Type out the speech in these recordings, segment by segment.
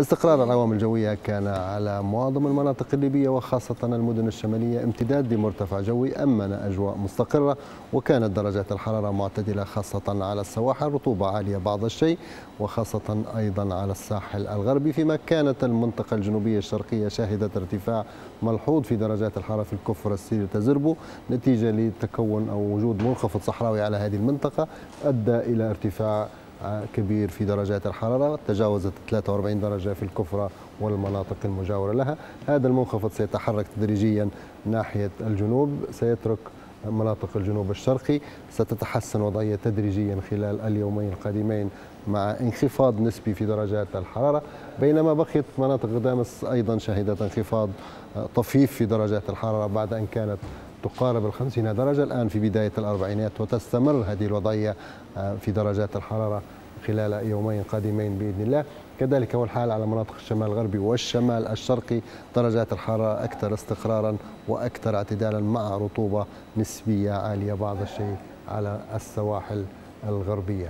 استقرار العوامل الجوية كان على معظم المناطق الليبية وخاصة المدن الشمالية امتداد لمرتفع جوي أمن أجواء مستقرة وكانت درجات الحرارة معتدلة خاصة على السواحل رطوبة عالية بعض الشيء وخاصة أيضا على الساحل الغربي فيما كانت المنطقة الجنوبية الشرقية شاهدة ارتفاع ملحوظ في درجات الحرارة في الكفر السير تزربو نتيجة لتكون أو وجود منخفض صحراوي على هذه المنطقة أدى إلى ارتفاع كبير في درجات الحرارة تجاوزت 43 درجة في الكفرة والمناطق المجاورة لها. هذا المنخفض سيتحرك تدريجيا ناحية الجنوب سيترك مناطق الجنوب الشرقي. ستتحسن وضعية تدريجيا خلال اليومين القادمين مع انخفاض نسبي في درجات الحرارة. بينما بقيت مناطق غدامس أيضا شهدت انخفاض طفيف في درجات الحرارة بعد أن كانت تقارب الخمسين درجة. الآن في بداية الأربعينات وتستمر هذه الوضعية آه، في درجات الحرارة خلال يومين قادمين بإذن الله. كذلك هو الحال على مناطق الشمال الغربي والشمال الشرقي. درجات الحرارة أكثر استقرارا وأكثر اعتدالا مع رطوبة نسبية عالية بعض الشيء على السواحل الغربية.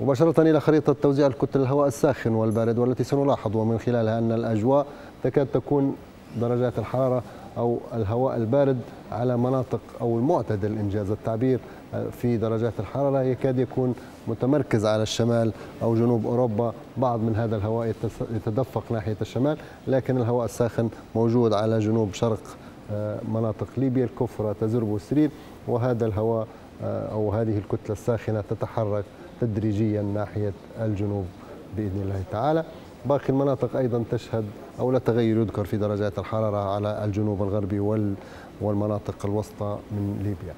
مباشرة إلى خريطة توزيع الكتل الهواء الساخن والبارد والتي سنلاحظ ومن خلالها أن الأجواء تكاد تكون درجات الحرارة أو الهواء البارد على مناطق أو المعتدل إنجاز التعبير. آه، في درجات الحرارة يكاد يكون متمركز على الشمال أو جنوب أوروبا. بعض من هذا الهواء يتدفق ناحية الشمال لكن الهواء الساخن موجود على جنوب شرق آه، مناطق ليبيا الكفرة تزرب والسرير. وهذا الهواء آه، أو هذه الكتلة الساخنة تتحرك تدريجيا ناحية الجنوب بإذن الله تعالى. باقي المناطق أيضا تشهد أو لا تغير يذكر في درجات الحرارة على الجنوب الغربي والمناطق الوسطى من ليبيا.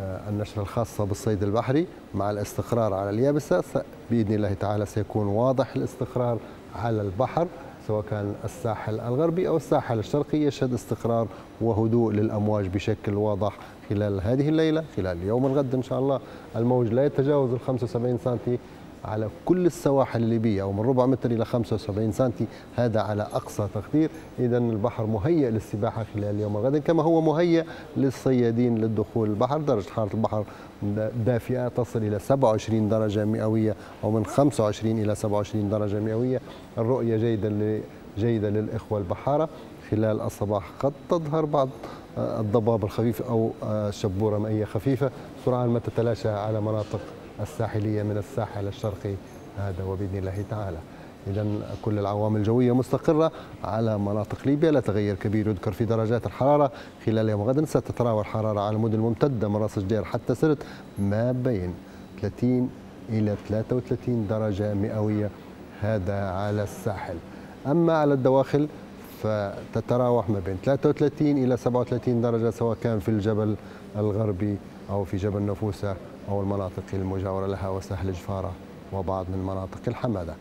آه، النشرة الخاصة بالصيد البحري مع الاستقرار على اليابسة بإذن الله تعالى سيكون واضح الاستقرار على البحر سواء كان الساحل الغربي أو الساحل الشرقي يشهد استقرار وهدوء للأمواج بشكل واضح خلال هذه الليلة خلال يوم الغد إن شاء الله. الموج لا يتجاوز ال 75 سنتي على كل السواحل الليبية أو من ربع متر إلى 75 سنتي. هذا على أقصى تقدير. إذا البحر مهيئ للسباحة خلال يوم غد كما هو مهيئ للصيادين للدخول البحر. درجة حرارة البحر دافئة تصل إلى 27 درجة مئوية أو من 25 إلى 27 درجة مئوية. الرؤية جيدة جيدة للإخوة البحارة. خلال الصباح قد تظهر بعض الضباب الخفيف أو شبورة مائية خفيفة. سرعان ما تتلاشى على مناطق الساحلية من الساحل الشرقي. هذا وبإذن الله تعالى. إذا كل العوامل الجوية مستقرة على مناطق ليبيا. لا تغير كبير يذكر في درجات الحرارة. خلال يوم غد ستتراوح الحرارة على المدن الممتدة من راس جدير حتى سرت ما بين 30 إلى 33 درجة مئوية. هذا على الساحل. أما على الدواخل فتتراوح ما بين 33 إلى 37 درجة سواء كان في الجبل الغربي أو في جبل نفوسة أو المناطق المجاورة لها وسهل جفارة وبعض من مناطق الحمادة.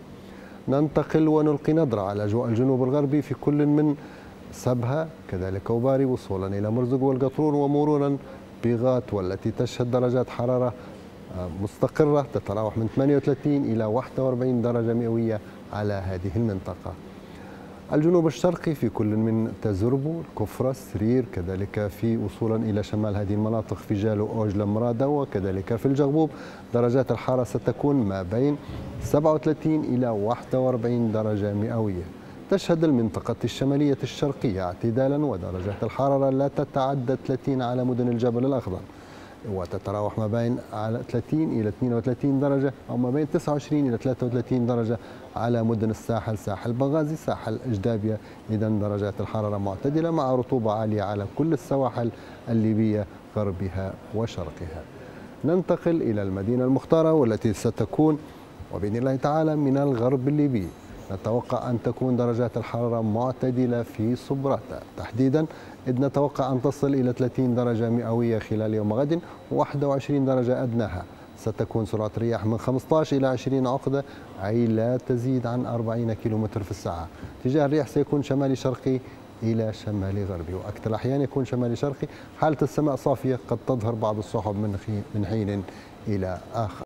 ننتقل ونلقي نظرة على أجواء الجنوب الغربي في كل من سبها كذلك وباري وصولا إلى مرزق والقطرون ومرورا بغات والتي تشهد درجات حرارة آه، مستقرة تتراوح من 38 إلى 41 درجة مئوية على هذه المنطقة. الجنوب الشرقي في كل من تزربو الكفرة السرير كذلك في وصولا إلى شمال هذه المناطق في جالو أوج لمرادة وكذلك في الجغبوب درجات الحرارة ستكون ما بين 37 إلى 41 درجة مئوية. تشهد المنطقة الشمالية الشرقية اعتدالا ودرجات الحرارة لا تتعدى 30 على مدن الجبل الأخضر. وتتراوح ما بين على 30 إلى 32 درجة أو ما بين 29 إلى 33 درجة على مدن الساحل ساحل بنغازي ساحل إجدابيا إذا درجات الحرارة معتدلة مع رطوبة عالية على كل السواحل الليبية غربها وشرقها. ننتقل إلى المدينة المختارة والتي ستكون وبإذن الله تعالى من الغرب الليبي. نتوقع أن تكون درجات الحرارة معتدلة في صبراتة تحديدا إذ نتوقع أن تصل إلى 30 درجة مئوية خلال يوم غد و21 درجة أدناها. ستكون سرعة الرياح من 15 إلى 20 عقدة أي لا تزيد عن 40 كيلومتر في الساعة. اتجاه الرياح سيكون شمالي شرقي إلى شمالي غربي وأكثر الأحيان يكون شمالي شرقي. حالة السماء صافية قد تظهر بعض السحب من حين إلى آخر.